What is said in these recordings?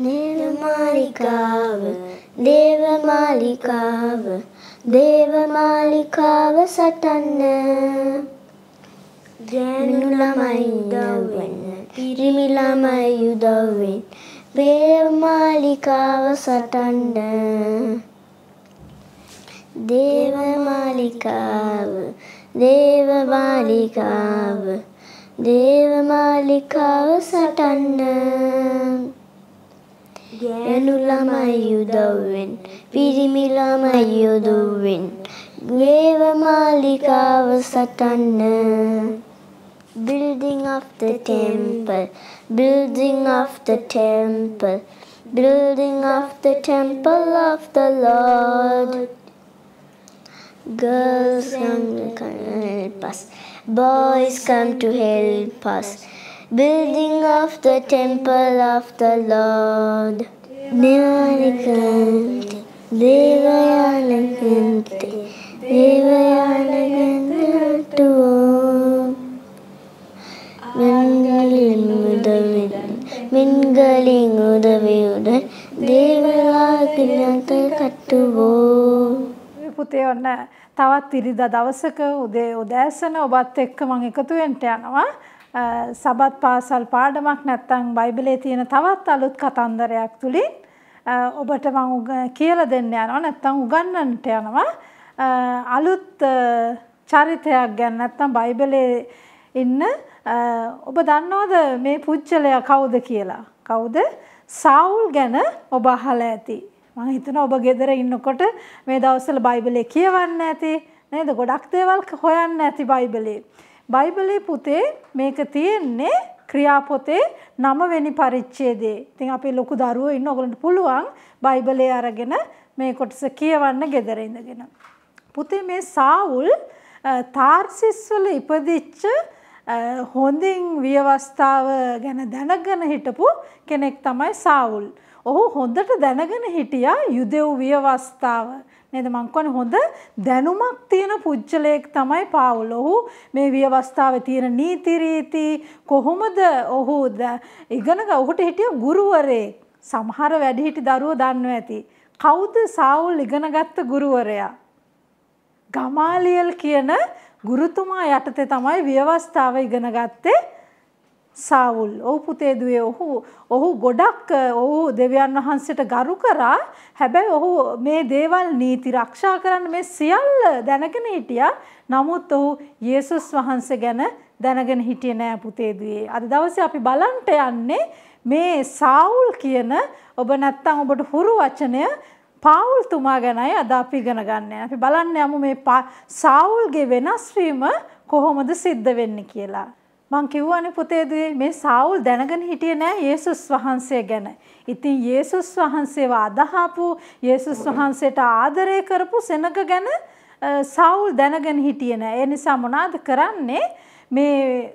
දේවමාලිකාව දේවමාලිකාව දේවමාලිකාව සටන්න. ගෑනු ළමයි උදව්වෙන් පිරිමි ළමයි උදව්වෙන් දේවමාලිකාව සටන්න. දේවමාලිකාව දේවමාලිකාව දේවමාලිකාව සටන්න. Yanulama Yudawin, Pirimilama Yuduwin, Veva Malika Vasatana. Building of the temple, building of the temple, building of the temple of the Lord. Girls come to help us, boys come to help us. Building of the temple of the Lord. Devanikante, Devayanakante, Devayanakante மின்களின் உதவியுடன் மின்களின் உதவியுடன் දේවලාගනත කට්ටුවෝ පුතේ ඔන්න තවත් ඉරිදා දවසක උදේ උදෑසන ඔබත් එක්ක මම එකතු වෙන්න යනවා සබත් පාසල් පාඩමක් නැත්නම් බයිබලයේ තියෙන තවත් අලුත් කතන්දරයක් තුලින් ඔබට මම කියලා දෙන්න යනවා නැත්නම් උගන්වන්නට යනවා අලුත් චරිතයක් ගැන නැත්නම් බයිබලයේ ඉන්න ඔබ දන්නවද මේ පුච්චලයා කවුද කියලා? කවුද? සාවුල් ගැන ඔබ අහලා ඇති. මම හිතනවා ඔබ ගෙදර ඉන්නකොට මේ දවස්වල බයිබලේ කියවන්න ඇති නේද? ගොඩක් දේවල් හොයන්න ඇති බයිබලේ. බයිබලේ පුතේ මේක තියෙන්නේ ක්‍රියාපොතේ 9 වෙනි පරිච්ඡේදයේ. ඉතින් අපේ ලොකු දරුවෝ ඉන්න ඔයගලන්ට පුළුවන් බයිබලේ අරගෙන මේ කොටස කියවන්න ගෙදර ඉඳගෙන. පුතේ මේ සාවුල් තාර්සිස් වල ඉපදිච්ච හොඳින් ව්‍යවස්ථාව ගැන දැනගෙන හිටපු කෙනෙක් තමයි සාවුල්. ඔහු හොඳට දැනගෙන හිටියා යුදෙව් ව්‍යවස්ථාව. නේද මං කියන්නේ හොඳ දැනුමක් තියෙන පුජ්‍යලයක් තමයි පාවුල්. ඔහු මේ ව්‍යවස්ථාවේ තියෙන නීති රීති කොහොමද ඔහු ඉගෙන ඔහුට හිටිය ගුරුවරයෙක්. සමහර වැඩිහිටි දරුවෝ දන්නවා ඇති. කවුද සාවුල් ඉගෙනගත්ත ගුරුවරයා? ගමාලියල් කියන ගුරුතුමා යටතේ තමයි ව්‍යවස්ථාව ඉගෙන ගත්තේ සාවුල්. ඔහු පුතේ දුවේ ඔහු ඔහු ගොඩක් ඔහු දෙවියන් වහන්සේට ගරු කරා. හැබැයි ඔහු මේ දේවල් නීති ආරක්ෂා කරන්න මේ සියල්ල දැනගෙන හිටියා. නමුත් ඔහු යේසුස් වහන්සේ ගැන දැනගෙන හිටියේ නෑ පුතේ දුවේ. අද දවසේ අපි බලන්ට යන්නේ මේ සාවුල් කියන ඔබ නැත්තම් ඔබට හුරු වචනය පාවුල් තුමා ගැනයි අද අපි ඉගෙන ගන්න. අපි බලන්න යමු මේ සාවුල්ගේ වෙනස් වීම කොහොමද සිද්ධ වෙන්නේ කියලා. මං කිව්වනේ පුතේ මේ සාවුල් දැනගෙන හිටියේ නෑ යේසුස් වහන්සේ ගැන. ඉතින් යේසුස් වහන්සේව අදහපු යේසුස් වහන්සේට ආදරය කරපු සෙනග ගැන සාවුල් දැනගෙන හිටියේ නෑ. ඒ නිසා මොනවද කරන්නේ? මේ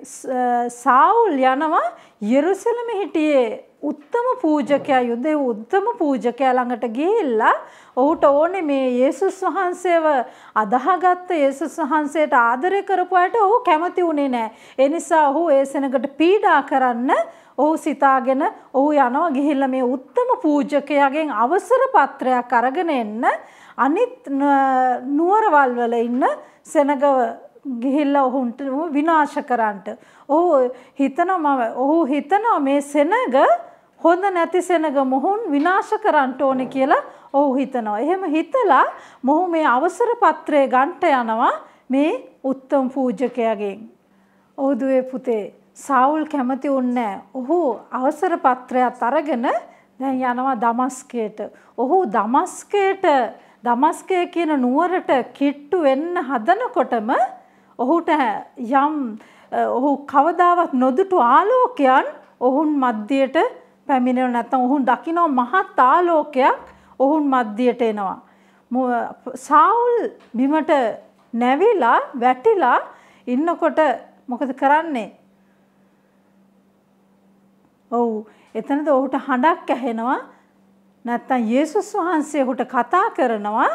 සාවුල් යනවා යෙරුසලම හිටියේ උත්තම පූජකයා යුදේ උත්තම පූජකයා ළඟට ගිහිල්ලා ඔහුට ඕනේ මේ යේසුස් වහන්සේව අදහගත්ත යේසුස් වහන්සේට ආදරය කරපු අයට ඔහු කැමති වුණේ නැහැ. ඒ නිසා ඔහු ඒ සෙනඟට පීඩා කරන්න ඔහු සිතාගෙන ඔහු යනවා ගිහිල්ලා මේ උත්තම පූජකයාගෙන් අවසර පත්‍රයක් අරගෙන එන්න අනිත් නුවරවල් වල ඉන්න සෙනග ගිහිල්ලා ඔහුන්ට විනාශ කරන්නට. ඔහු හිතනවා ඔහු හිතනවා මේ සෙනග හොඳ නැති සෙනග මොහුන් විනාශ කරන්න ඕනේ කියලා ඔහු හිතනවා. එහෙම හිතලා මොහු මේ අවසර පත්‍රය ගන්ට යනවා මේ උත්තම පූජකයාගෙන්. ඔහු දුවේ පුතේ සාවුල් කැමති වුණේ ඔහු අවසර පත්‍රයක් අරගෙන දැන් යනවා දමස්කයට. ඔහු දමස්කයට දමස්කය කියන නුවරට කිට්ටු වෙන්න හදනකොටම ඔහුට යම් ඔහු කවදාවත් නොදුටු ආලෝකයන් ඔහුන් මධ්‍යයට පැමිණෙන නැත්නම් ඔහුන් දකින්න මහත් ආලෝකයක් ඔහුන් මධ්‍යයට එනවා. සාවුල් බිමට නැවිලා වැටිලා ඉන්නකොට මොකද කරන්නේ? ඔව් එතනද ඔහුට හඬක් ඇහෙනවා. නැත්තම් යේසුස් වහන්සේ ඔහුට කතා කරනවා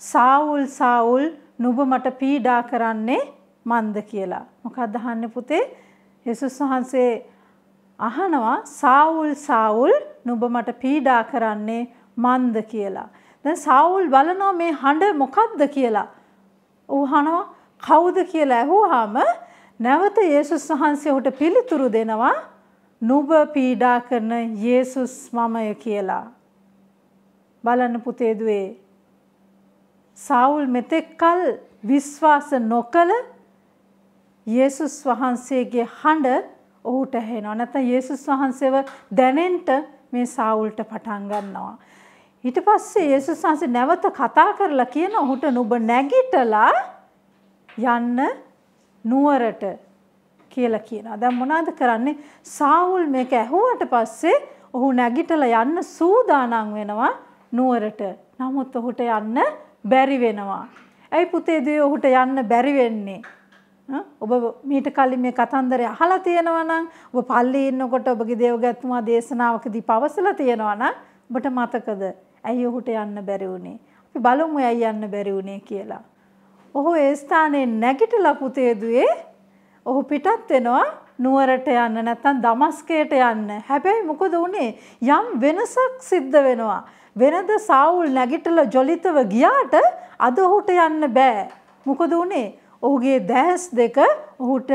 සාවුල් සාවුල් නුඹ මට පීඩා කරන්නේ මන්ද කියලා. මොකක්ද අහන්නේ පුතේ? යේසුස් වහන්සේ අහනවා සාවුල් සාවුල් නුඹ මට පීඩා කරන්නේ මන්ද කියලා. දැන් සාවුල් බලනවා මේ හඬ මොකක්ද කියලා. ඌ අහනවා කවුද කියලා ඇහුවාම නැවත යේසුස් වහන්සේ ඔහුට පිළිතුරු දෙනවා නුඹ පීඩා කරන යේසුස් මමය කියලා. බලන්න පුතේ දුවේ. සාවුල් මෙතෙක්කල් විශ්වාස නොකළ යේසුස් වහන්සේගේ හඬ ඔහුට ඇහෙනවා. නැත්නම් යේසුස් වහන්සේව දැනෙන්න මේ සාවුල්ට පටන් ගන්නවා. ඊට පස්සේ යේසුස් වහන්සේ නැවත කතා කරලා කියන ඔහුට නුඹ නැගිටලා යන්න නුවරට කියලා කියනවා. දැන් මොනවද කරන්නේ? සාවුල් මේක ඇහුවට පස්සේ ඔහු නැගිටලා යන්න සූදානම් වෙනවා නුවරට. නමුත් ඔහුට යන්න බැරි වෙනවා. ඇයි පුතේ දුවේ ඔහුට යන්න බැරි වෙන්නේ? ඔබ මීට කලින් මේ කතන්දරය අහලා තියෙනවා නම් ඔබ පල්ලේ ඉන්නකොට ඔබගේ දේවගත්තුමා දේශනාවකදී පවසලා තියෙනවා නම් ඔබට මතකද? ඇයි ඔහුට යන්න බැරි වුනේ? අපි බලමු ඇයි යන්න බැරි වුනේ කියලා. ඔහු ඒ ස්ථානයේ නැගිටලා පුතේ දුවේ. ඔහු පිටත් වෙනවා නුවරට යන්න නැත්නම් දමස්කයට යන්න. හැබැයි මොකද උනේ යම් වෙනසක් සිද්ධ වෙනවා. වෙනද සාවුල් නැගිටලා ජොලිතව ගියාට අද ඔහුට යන්න බෑ. මොකද උනේ ඔහුගේ දැස් දෙක ඔහුට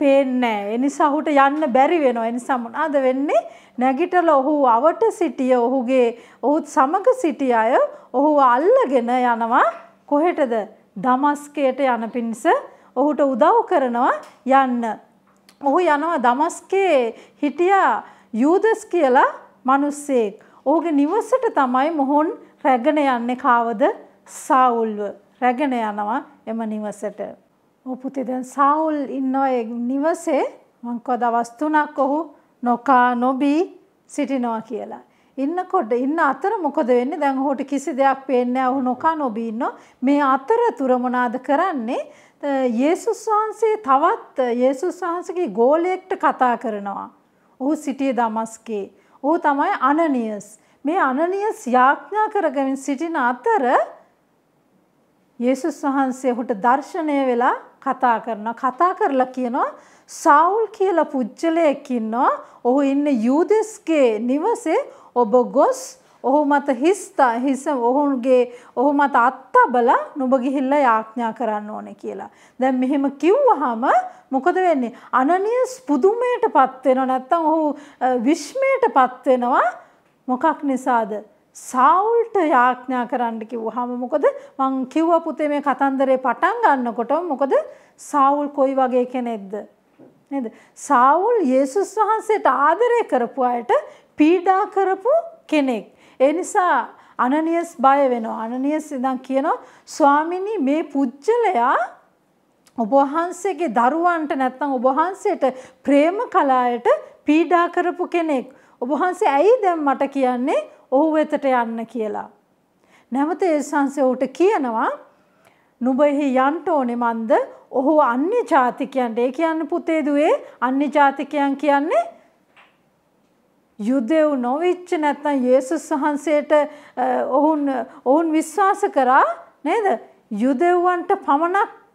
පේන්නේ ඒ නිසා ඔහුට යන්න බැරි වෙනවා. ඒ නිසා මොනවාද වෙන්නේ? නැගිටලා ඔහු අවට සිටිය ඔහුගේ ඔහුත් සමග සිටිය අය ඔහුව අල්ලගෙන යනවා කොහෙටද? දමස්කයට යන පිණිස ඔහුට උදව් කරනවා යන්න. ඔහු යනවා දමස්කේ හිටියා යූදස් කියලා මිනිස්සෙක්. ඔහුගේ නිවසට තමයි මොහොන් රැගෙන යන්නේ කාවද? සාවුල්ව. රැගෙන යනවා එම නිවසට. ඔව් පුතේ දැන් සාවුල් ඉන්නවා ඒ නිවසේ මං කව දවස් තුනක් ඔහු නොකා නොබී සිටිනවා කියලා. ඉන්නකොට ඉන්න අතර මොකද වෙන්නේ? දැන් ඔහුට කිසි දෙයක් පේන්නේ නැහැ. ඔහු නොකා නොබී ඉන්නවා. මේ අතරතුර මොනවාද කරන්නේ? යේසුස් වහන්සේ තවත් යේසුස් වහන්සේගේ ගෝලයෙක්ට කතා කරනවා. ඔහු සිටියේ දමස්කේ. ඔහු තමයි අනනියස්. මේ අනනියස් යාඥා කරගෙන සිටින අතර යේසුස් වහන්සේ ඔහුට දර්ශනය වෙලා කතා කරනවා. කතා කරලා කියනවා සාවුල් කියලා පුජ්‍යලයක් ඉන්නවා. ඔහු ඉන්නේ යූදස්ගේ නිවසේ ඔබ ගොස් ඔහු මත හිස්තා හිස ඔහුගේ ඔහු මත අත්තබලා නුඹ ගිහිල්ලා යාඥා කරන්න ඕනේ කියලා. දැන් මෙහෙම කිව්වහම මොකද වෙන්නේ? අනනියස් පුදුමයටපත් වෙනවා නැත්නම් ඔහු විශ්මයටපත් වෙනවා. මොකක් නිසාද? සාවුල්ට යාඥා කරන්න කිව්වහම මොකද? මං කිව්වා පුතේ මේ කතන්දරේ පටන් ගන්නකොට මොකද? සාවුල් කොයි වගේ කෙනෙක්ද? නේද? සාවුල් යේසුස් වහන්සේට ආදරය කරපු අයට පීඩා කරපු කෙනෙක්. ඒ නිසා අනනියස් බය වෙනවා. අනනියස් ඉඳන් කියනවා ස්වාමිනී මේ පුජ්‍යලයා ඔබ වහන්සේගේ දරුවන්ට නැත්නම් ඔබ වහන්සේට ප්‍රේම කලායට පීඩා කරපු කෙනෙක්. ඔබ වහන්සේ ඇයි දැන් මට කියන්නේ ඔහු වෙතට යන්න කියලා. නැවත ඒසංශය ඔහුට කියනවා නුඹ එහි යන්න ඕනේ මන්ද? ඔහු අන්‍ය ජාතිකයන්ට. ඒ කියන්නේ පුතේ දුවේ අන්‍ය ජාතිකයන් කියන්නේ යුදෙව් නොවිච්ච නැත්නම් යේසුස් වහන්සේට ඔවුන් ඔවුන් විශ්වාස කරා නේද? යුදෙව්වන්ට පමණක්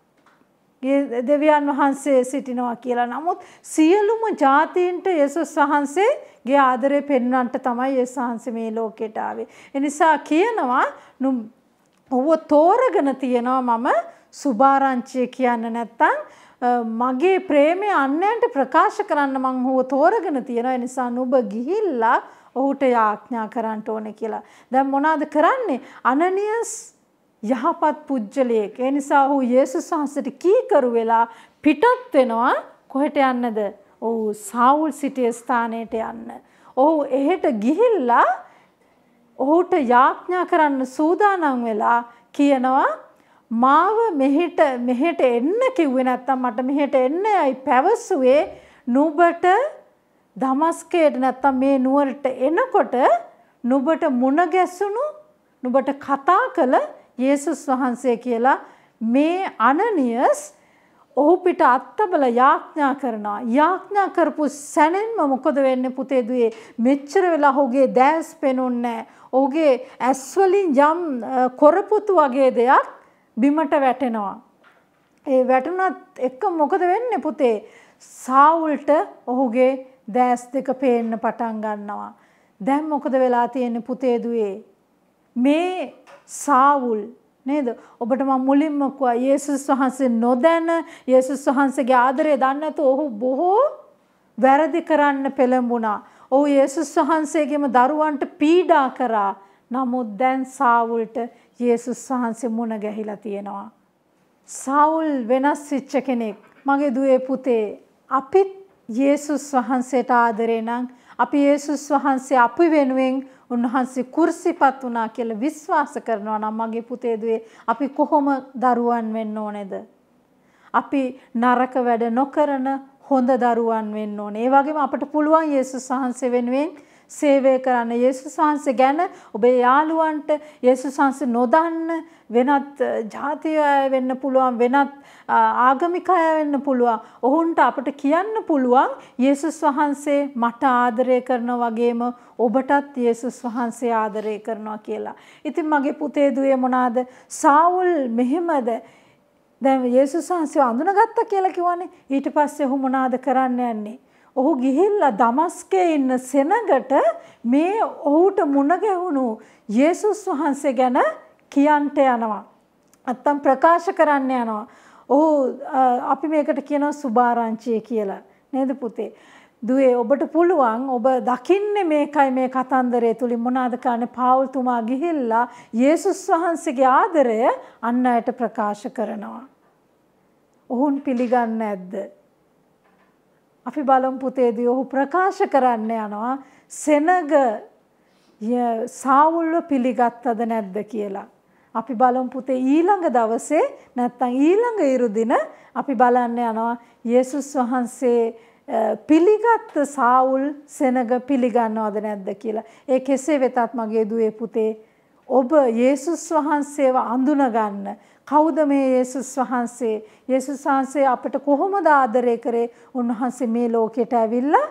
දෙවියන් වහන්සේ සිටිනවා කියලා. නමුත් සියලුම ජාතීන්ට යේසුස් වහන්සේගේ ආදරය පෙන්වන්නට තමයි යේසුස් වහන්සේ මේ ලෝකෙට ආවේ. ඒ නිසා කියනවා ඔව්ව තෝරගෙන තියෙනවා මම සුභාරංචිය කියන්න නැත්තම් මගේ ප්‍රේමය අන්‍යයන්ට ප්‍රකාශ කරන්න මං ඔහුව තෝරගෙන තියෙනවා. ඒ නිසා නුඹ ගිහිල්ලා ඔහුට යාඥා කරන්න ඕනේ කියලා. දැන් මොනවද කරන්නේ? අනනියස් යහපත් පුජ්‍යලයෙක්. ඒ නිසා ඔහු යේසුස් වහන්සේට කීකරු වෙලා පිටත් වෙනවා කොහෙට යන්නද? ඔහු සාවුල් සිටිය ස්ථානයට යන්න. ඔහු එහෙට ගිහිල්ලා ඔහුට යාඥා කරන්න සූදානම් වෙලා කියනවා මාව මෙහෙට මෙහෙට එන්න කිව්වේ නැත්තම් මට මෙහෙට එන්නයි පැවසුවේ නුඹට දමස්කයට නැත්තම් මේ නුවරට එනකොට නුඹට මුණ ගැසුණු නුඹට කතා කළ යේසුස් වහන්සේ කියලා මේ අනනියස් ඔහු පිට අත්තබල යාඥා කරනවා. යාඥා කරපු සැනෙන්ම මොකද වෙන්නේ පුතේ දුවේ මෙච්චර වෙලා ඔහුගේ දැස් පෙනුන්නේ ඔහුගේ ඇස් වලින් යම් කොරපුතු වගේ දෙයක් බිමට වැටෙනවා. ඒ වැටුණත් එක්ක මොකද වෙන්නේ පුතේ? සාවුල්ට ඔහුගේ දැස් දෙක පේන්න පටන් ගන්නවා. දැන් මොකද වෙලා තියෙන්නේ පුතේ දුවේ? මේ සාවුල් නේද? ඔබට මම මුලින්ම කිව්වා යේසුස් වහන්සේ නොදැන යේසුස් වහන්සේගේ ආදරය දන්නේ නැතුව ඔහු බොහෝ වැරදි කරන්න පෙළඹුණා. ඔහු යේසුස් වහන්සේගේම දරුවන්ට පීඩා කරා. නමුත් දැන් සාවුල්ට යේසුස් වහන්සේ මුණ ගැහිලා තියෙනවා. සාවුල් වෙනස් වෙච්ච කෙනෙක්. මගේ දුවේ පුතේ අපිත් යේසුස් වහන්සේට ආදරේ නම් අපි යේසුස් වහන්සේ අපි වෙනුවෙන් උන්වහන්සේ කුර්සිපත් වුණා කියලා විශ්වාස කරනවා නම් මගේ පුතේ දුවේ අපි කොහොම දරුවන් වෙන්න ඕනේද? අපි නරක වැඩ නොකරන හොඳ දරුවන් වෙන්න ඕනේ. ඒ වගේම අපිට පුළුවන් යේසුස් වහන්සේ වෙනුවෙන් සේවය කරන්න. යේසුස් වහන්සේ ගැන ඔබේ යාළුවන්ට යේසුස් වහන්සේ නොදන්න වෙනත් ජාතිය වෙන්න පුළුවන් වෙනත් ආගමික අය වෙන්න පුළුවන්. ඔවුන්ට අපට කියන්න පුළුවන් යේසුස් වහන්සේ මට ආදරය කරනා වගේම ඔබටත් යේසුස් වහන්සේ ආදරය කරනවා කියලා. ඉතින් මගේ පුතේ දුවේ මොනවාද? සාවුල් මෙහෙමද දැන් යේසුස් වහන්සේ අඳුනගත්තා කියලා කිව්වනේ. ඊට පස්සේ ඔහු මොනවාද කරන්න යන්නේ? ඔහු ගිහිල්ලා දමස්කේ ඉන්න සෙනගට මේ ඔහුට මුණ ගැහුණු යේසුස් වහන්සේ ගැන කියන්ට යනවා. නැත්තම් ප්‍රකාශ කරන්න යනවා. ඔහු අපි මේකට කියනවා සුභාරංචිය කියලා. නේද පුතේ? දුවේ ඔබට පුළුවන් ඔබ දකින්නේ මේකයි මේ කතන්දරය තුලින් මොනවාද කරන්නේ පාවුල් තුමා ගිහිල්ලා යේසුස් වහන්සේගේ ආදරය අන් අයට ප්‍රකාශ කරනවා. ඔවුන් පිළිගන්නේ නැද්ද? අපි බලමු පුතේදී ඔහු ප්‍රකාශ කරන්න යනවා සෙනග සාවුල්ව පිළිගත්තද නැද්ද කියලා. අපි බලමු පුතේ ඊළඟ දවසේ නැත්නම් ඊළඟ ඉරුදින අපි බලන්න යනවා යේසුස් වහන්සේ පිළිගත් සාවුල් සෙනග පිළිගන්නවද නැද්ද කියලා. ඒ කෙසේ වෙතත් මගේ දුවේ පුතේ ඔබ යේසුස් වහන්සේව අඳුනගන්න කවුද මේ යේසුස් වහන්සේ? යේසුස් වහන්සේ අපට කොහොමද ආදරය කරේ? උන්වහන්සේ මේ ලෝකෙට ඇවිල්ලා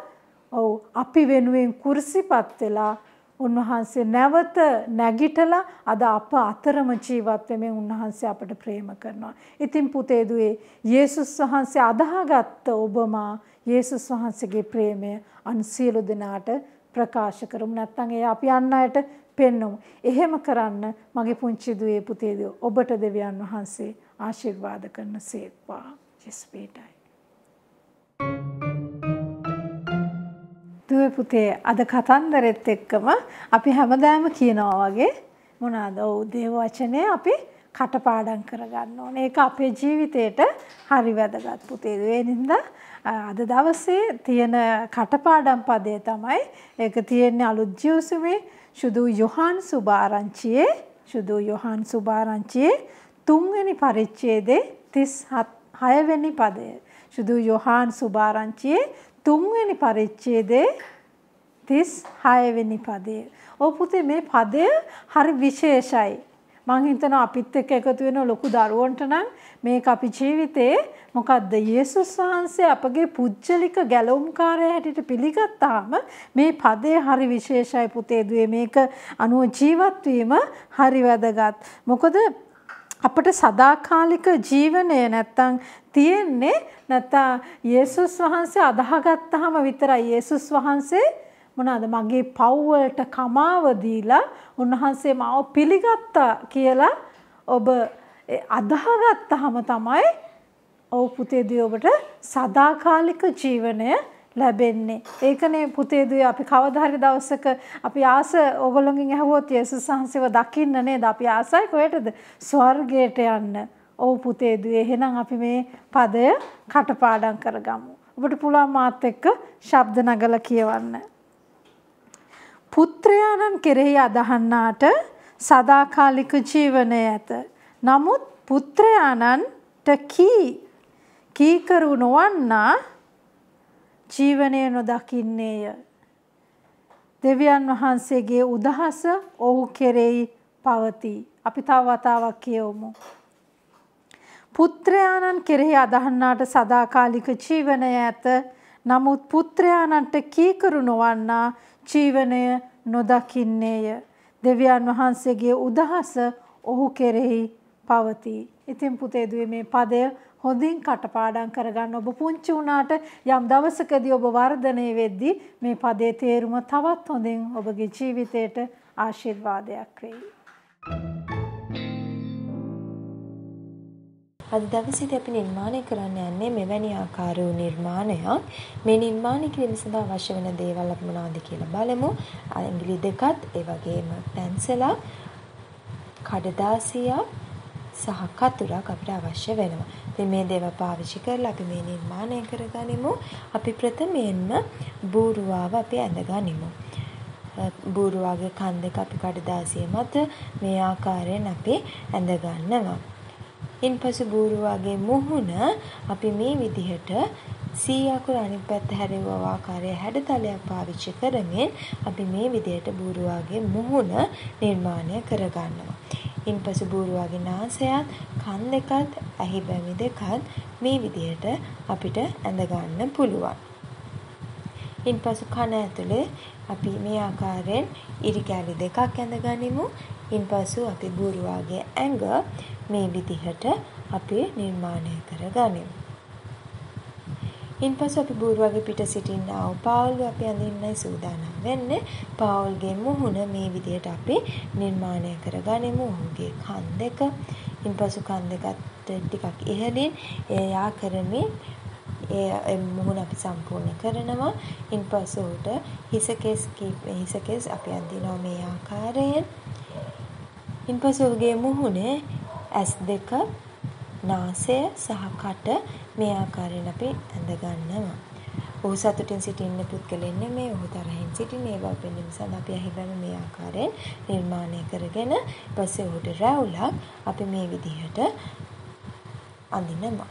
ඔව් අපි වෙනුවෙන් කුර්සිපත් වෙලා උන්වහන්සේ නැවත නැගිටලා අද අප අතරම ජීවත් වෙමින් උන්වහන්සේ අපට ප්‍රේම කරනවා. ඉතින් පුතේ දුවේ යේසුස් වහන්සේ අදාහගත්ත ඔබමා යේසුස් වහන්සේගේ ප්‍රේමය අන් සියලු දෙනාට ප්‍රකාශ කරමු. නැත්නම් ඒ අපි අන් අයට පෙන්වමු. එහෙම කරන්න මගේ පුංචි දුවේ පුතේ ඔබට දෙවියන් වහන්සේ ආශිර්වාද කරන සේක්වා. ජෙස්පේටයි. දුවේ පුතේ අද කතන්දරෙත් එක්කම අපි හැමදාම කියනවා වගේ මොනවාද? ඔව් දේව වචනේ අපි කටපාඩම් කරගන්න ඕනේ. ඒක අපේ ජීවිතේට හරි වැදගත් පුතේ. ඒ නින්දා අද දවසේ තියෙන කටපාඩම් පදය තමයි ඒක තියෙන්නේ අලුත් ජීවසුමේ සුදු යොහන් සුභාරංචියේ සුදු යොහන් සුභාරංචියේ තුන්වෙනි පරිච්ඡේදයේ 36 වෙනි පදය. සුදු යොහන් සුභාරංචියේ තුන්වෙනි පරිච්ඡේදයේ 36 වෙනි පදය. ඔව් පුතේ මේ පදය හරි විශේෂයි. මං හිතනවා අපිත් එක්ක එකතු වෙන ලොකු දරුවන්ට නම් මේක අපි ජීවිතේ මොකද්ද? යේසුස් වහන්සේ අපගේ පුජ්‍යලික ගැලවුම්කාරය හැටියට පිළිගත්තාම මේ පදේ හරි විශේෂයි පුතේ දුවේ. මේක අනුව ජීවත් වීම හරි වැදගත්. මොකද අපට සදාකාලික ජීවනය නැත්තම් තියෙන්නේ නැත්තම් යේසුස් වහන්සේ අදාහගත්තාම විතරයි. යේසුස් වහන්සේ මොනවාද මගේ පව් වලට කමාව දීලා උන්වහන්සේ මාව පිළිගත්තා කියලා ඔබ අදාහගත්තාම තමයි ඔව් පුතේදී ඔබට සදාකාලික ජීවනය ලැබෙන්නේ. ඒකනේ පුතේදී අපි කවදා හරි දවසක අපි ආස ඕගොල්ලෝගෙන් ඇහුවොත් යේසුස් වහන්සේව දකින්න නේද? අපි ආසයි කොහෙටද? ස්වර්ගයට යන්න. ඔව් පුතේදී එහෙනම් අපි මේ පදය කටපාඩම් කරගමු. ඔබට පුළුවන් මාත් එක්ක ශබ්ද නගලා කියවන්න. පුත්‍රයාණන් කෙරෙහි අදහන්නාට සදාකාලික ජීවනය ඇත. නමුත් පුත්‍රයාණන්ට කී කීකරු නොවන්නා ජීවනය නොදකින්නේය. දෙවියන් වහන්සේගේ උදහස ඔහු කෙරෙහි පවතී. අපි තව වතාවක් කියවමු. පුත්‍රයාණන් කෙරෙහි අදහන්නාට සදාකාලික ජීවනය ඇත. නමුත් පුත්‍රයාණන්ට කීකරු නොවන්නා ජීවනය නොදකින්නේය. දෙවියන් වහන්සේගේ උදහස ඔහු කෙරෙහි පවතී. ඉතින් පුතේ දුවේ මේ පදය හොඳින් කටපාඩම් කරගන්න. ඔබ පුංචි වුණාට යම් දවසකදී ඔබ වර්ධනය වෙද්දී මේ පදේ තේරුම තවත් හොඳින් ඔබගේ ජීවිතයට ආශිර්වාදයක් වෙයි. අද දවසේදී අපි නිර්මාණය කරන්න යන්නේ මෙවැනි ආකාර වූ නිර්මාණයක්. මේ නිර්මාණය කිරීම සඳහා අවශ්‍ය වෙන දේවල් අපි මොනවද කියලා බලමු. ඇඟිලි දෙකත්, ඒ වගේම පැන්සලක්, කඩදාසියක් සහ කතුරක් අපිට අවශ්‍ය වෙනවා. ඉතින් මේ දේවල් පාවිච්චි කරලා අපි මේ නිර්මාණය කරගනිමු. අපි ප්‍රථමයෙන්ම බූරුවාව අපි ඇඳගනිමු. බූරුවාගේ කන් දෙක අපි කඩදාසිය මත මේ ආකාරයෙන් අපි ඇඳගන්නවා. ඉන්පසු බූරුවාගේ මුහුණ අපි මේ විදිහට සී අකුර අනිත් පැත්ත හැරෙවුව ආකාරයේ හැඩතලයක් පාවිච්චි කරමින් අපි මේ විදිහට බූරුවාගේ මුහුණ නිර්මාණය කරගන්නවා. ඉන්පසු බූරුවාගේ නාසයත් කන් දෙකත් ඇහි බැමි දෙකත් මේ විදිහට අපිට ඇඳ ගන්න පුළුවන්. ඉන්පසු කන ඇතුලේ අපි මේ ආකාරයෙන් ඉරි කැලි දෙකක් ඇඳ ගනිමු. ඉන්පසු අපි බූරුවාගේ ඇඟ මේ විදිහට අපි නිර්මාණය කරගනිමු. ඉන්පසු අපි බූරුවගේ පිට සිටින්නා වූ පාවුල් අපි අඳින්නයි සූදානම් වෙන්නේ. පාවුල්ගේ මුහුණ මේ විදිහට අපි නිර්මාණය කරගනිමු. ඔහුගේ කන් දෙක. ඉන්පසු කන් දෙකත් ටිකක් ඉහළින් ඒ යා කරමින් ඒ මුහුණ අපි සම්පූර්ණ කරනවා. ඉන්පසු උට හිස කෙස් හිස කෙස් අපි අඳිනවා මේ ආකාරයෙන්. ඉන්පසු ඔහුගේ මුහුණේ ඇස් දෙක නාසය සහ කට මේ ආකාරයෙන් අපි ඇඳ ගන්නවා. ඔහු සතුටින් සිටින්න පුද්ගලෙන් නෙමෙයි ඔහු තරහින් සිටින ඒවා පෙන්වීම සඳහා අපි ඇහිබැම මේ ආකාරයෙන් නිර්මාණය කරගෙන ඊපස්සේ ඔහුට රැවුලක් අපි මේ විදිහට අඳිනවා.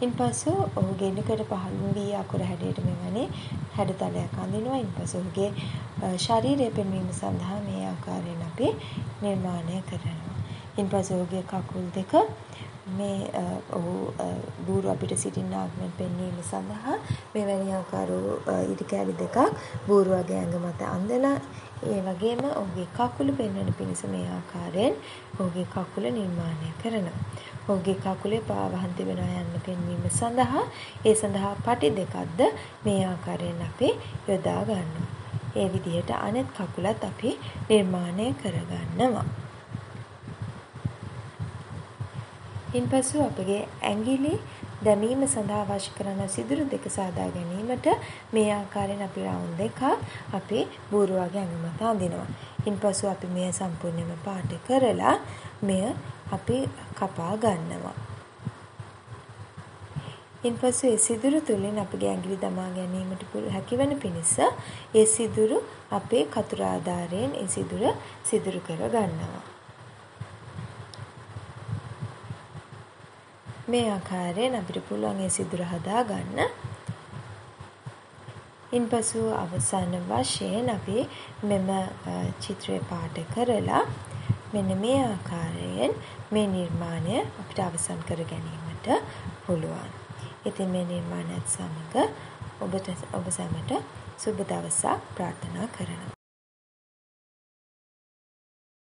ඉන්පසු ඔහුගේ නිකට පහළ වී අකුර හැඩයට මෙවැනි හැඩතලයක් අඳිනවා. ඉන්පසු ඔහුගේ ශරීරය පෙන්වීම සඳහා මේ ආකාරයෙන් අපි නිර්මාණය කරනවා. ඉන්පසු ඔහුගේ කකුල් දෙක මේ ඔහු බූරු අපිට සිටින්නාක් මෙන් පෙන්වීම සඳහා මෙවැනි ආකාර වූ ඉටි කෑලි දෙකක් බූරුවගේ ඇඟ මත අඳලා ඒ වගේම ඔහුගේ කකුල පෙන්වන පිණිස මේ ආකාරයෙන් ඔහුගේ කකුල නිර්මාණය කරනවා. ඔහුගේ කකුලේ පාවහන් තිබෙනවා යන්න පෙන්වීම සඳහා ඒ සඳහා පටි දෙකක්ද මේ ආකාරයෙන් අපි යොදා ගන්නවා. ඒ විදිහට අනෙත් කකුලත් අපි නිර්මාණය කරගන්නවා. ඉන්පසු අපගේ ඇඟිලි දැමීම සඳහා අවශ්‍ය කරන සිදුරු දෙක සාදා ගැනීමට මේ ආකාරයෙන් අපි රවුන්ඩ් දෙකක් අපි බූරුවාගේ ඇඟ මත අඳිනවා. ඉන්පසු අපි මෙය සම්පූර්ණයෙන්ම පාට කරලා මෙය අපි කපා ගන්නවා. ඉන්පසු ඒ සිදුරු තුලින් අපගේ ඇඟිලි දමා ගැනීමට හැකිවන පිණිස ඒ සිදුරු අපේ කතුර ආධාරයෙන් ඒ සිදුර සිදුරු කර ගන්නවා. මේ ආකාරයෙන් අපිට පුළුවන් ඒ සිදුර හදා ගන්න. ඉන්පසු අවසාන වශයෙන් අපි මෙම චිත්‍රය පාට කරලා මෙන්න මේ ආකාරයෙන් මේ නිර්මාණය අපිට අවසන් කර ගැනීමට පුළුවන්. ඉතින් මේ නිර්මාණයත් සමග ඔබට ඔබ සැමට සුබ දවසක් ප්‍රාර්ථනා කරනවා.